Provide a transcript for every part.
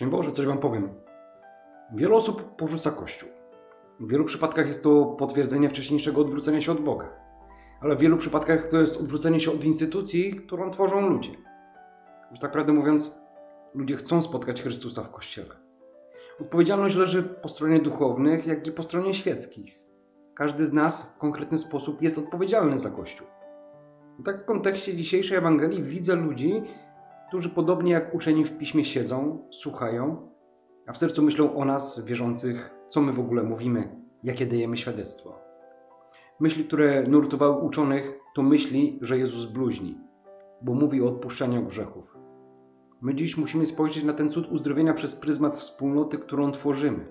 Szczęść Boże, coś Wam powiem. Wiele osób porzuca Kościół. W wielu przypadkach jest to potwierdzenie wcześniejszego odwrócenia się od Boga. Ale w wielu przypadkach to jest odwrócenie się od instytucji, którą tworzą ludzie. Już tak prawdę mówiąc, ludzie chcą spotkać Chrystusa w Kościele. Odpowiedzialność leży po stronie duchownych, jak i po stronie świeckich. Każdy z nas w konkretny sposób jest odpowiedzialny za Kościół. I tak w kontekście dzisiejszej Ewangelii widzę ludzi, którzy podobnie jak uczeni w piśmie siedzą, słuchają, a w sercu myślą o nas, wierzących, co my w ogóle mówimy, jakie dajemy świadectwo. Myśli, które nurtowały uczonych, to myśli, że Jezus bluźni, bo mówi o odpuszczaniu grzechów. My dziś musimy spojrzeć na ten cud uzdrowienia przez pryzmat wspólnoty, którą tworzymy.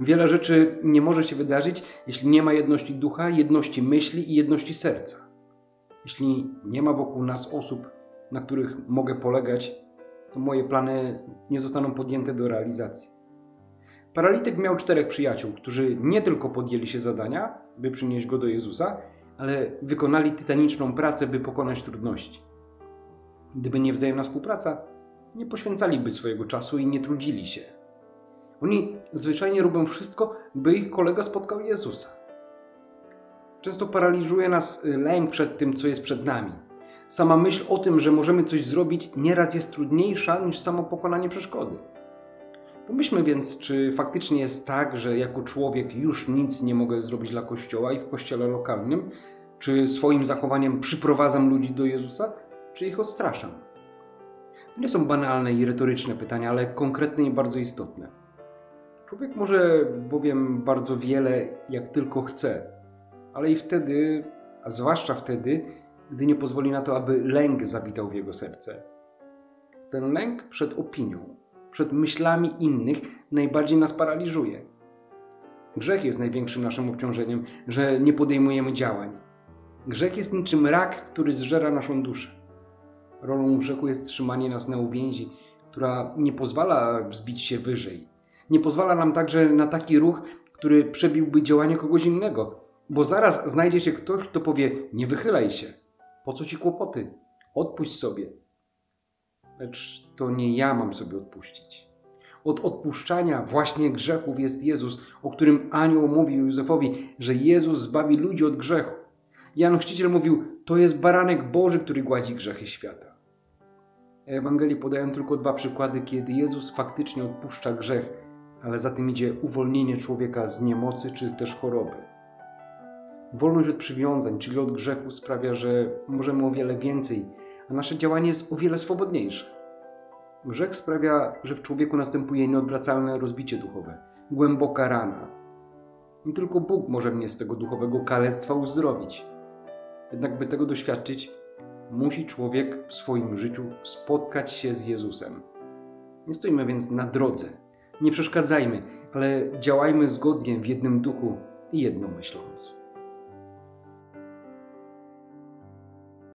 Wiele rzeczy nie może się wydarzyć, jeśli nie ma jedności ducha, jedności myśli i jedności serca. Jeśli nie ma wokół nas osób, na których mogę polegać, to moje plany nie zostaną podjęte do realizacji. Paralityk miał czterech przyjaciół, którzy nie tylko podjęli się zadania, by przynieść go do Jezusa, ale wykonali tytaniczną pracę, by pokonać trudności. Gdyby nie wzajemna współpraca, nie poświęcaliby swojego czasu i nie trudzili się. Oni zwyczajnie robią wszystko, by ich kolega spotkał Jezusa. Często paraliżuje nas lęk przed tym, co jest przed nami. Sama myśl o tym, że możemy coś zrobić, nieraz jest trudniejsza niż samo pokonanie przeszkody. Pomyślmy więc, czy faktycznie jest tak, że jako człowiek już nic nie mogę zrobić dla kościoła i w kościele lokalnym, czy swoim zachowaniem przyprowadzam ludzi do Jezusa, czy ich odstraszam? To nie są banalne i retoryczne pytania, ale konkretne i bardzo istotne. Człowiek może bowiem bardzo wiele, jak tylko chce, ale i wtedy, a zwłaszcza wtedy, gdy nie pozwoli na to, aby lęk zawitał w jego serce. Ten lęk przed opinią, przed myślami innych najbardziej nas paraliżuje. Grzech jest największym naszym obciążeniem, że nie podejmujemy działań. Grzech jest niczym rak, który zżera naszą duszę. Rolą grzechu jest trzymanie nas na uwięzi, która nie pozwala wzbić się wyżej. Nie pozwala nam także na taki ruch, który przebiłby działanie kogoś innego, bo zaraz znajdzie się ktoś, kto powie: Nie wychylaj się, po co ci kłopoty? Odpuść sobie. Lecz to nie ja mam sobie odpuścić. Od odpuszczania właśnie grzechów jest Jezus, o którym anioł mówił Józefowi, że Jezus zbawi ludzi od grzechu. Jan Chrzciciel mówił, to jest baranek Boży, który gładzi grzechy świata. Ewangelii podają tylko dwa przykłady, kiedy Jezus faktycznie odpuszcza grzech, ale za tym idzie uwolnienie człowieka z niemocy czy też choroby. Wolność od przywiązań, czyli od grzechu, sprawia, że możemy o wiele więcej, a nasze działanie jest o wiele swobodniejsze. Grzech sprawia, że w człowieku następuje nieodwracalne rozbicie duchowe, głęboka rana. I tylko Bóg może mnie z tego duchowego kalectwa uzdrowić. Jednak by tego doświadczyć, musi człowiek w swoim życiu spotkać się z Jezusem. Nie stoimy więc na drodze, nie przeszkadzajmy, ale działajmy zgodnie w jednym duchu i jedno myśląc.